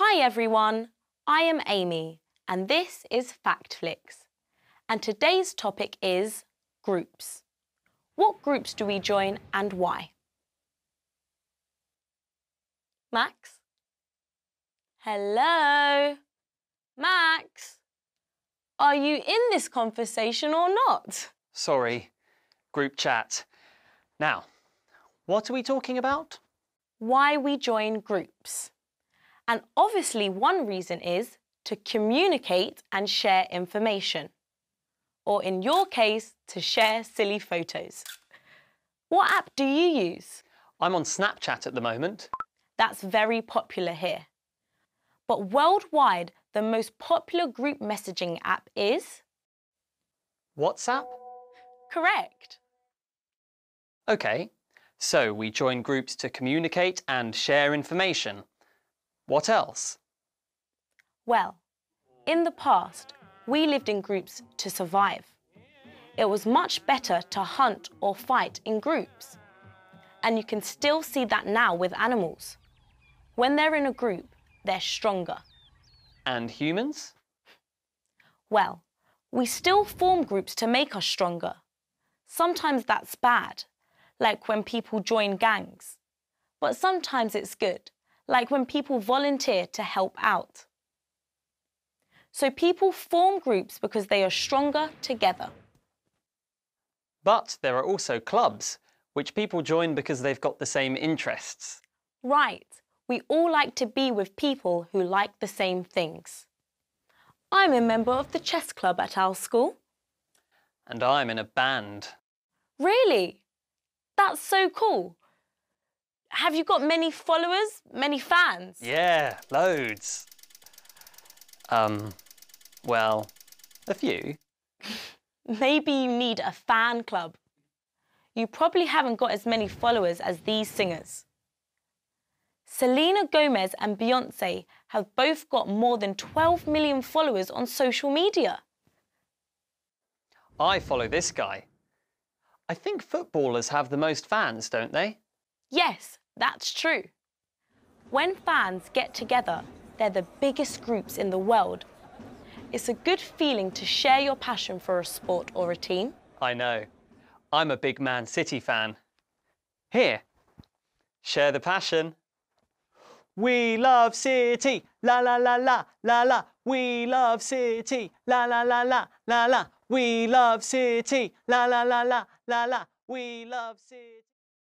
Hi everyone, I am Amy and this is FactFlix. And today's topic is groups. What groups do we join and why? Max? Hello? Max? Are you in this conversation or not? Sorry, group chat. Now, what are we talking about? Why we join groups. And obviously one reason is to communicate and share information. Or in your case, to share silly photos. What app do you use? I'm on Snapchat at the moment. That's very popular here. But worldwide, the most popular group messaging app is? WhatsApp? Correct. OK, so we join groups to communicate and share information. What else? Well, in the past, we lived in groups to survive. It was much better to hunt or fight in groups. And you can still see that now with animals. When they're in a group, they're stronger. And humans? Well, we still form groups to make us stronger. Sometimes that's bad, like when people join gangs. But sometimes it's good, like when people volunteer to help out. So people form groups because they are stronger together. But there are also clubs, which people join because they've got the same interests. Right, we all like to be with people who like the same things. I'm a member of the chess club at our school. And I'm in a band. Really? That's so cool. Have you got many followers, many fans? Yeah, loads. Um, well, a few. Maybe you need a fan club. You probably haven't got as many followers as these singers. Selena Gomez and Beyonce have both got more than 12 million followers on social media. I follow this guy. I think footballers have the most fans, don't they? Yes, that's true. When fans get together, they're the biggest groups in the world. It's a good feeling to share your passion for a sport or a team. I know. I'm a big Man City fan. Here, share the passion. We love City, la la la la la la. We love City, la la la la la la. We love City, la la la la la la. We love City.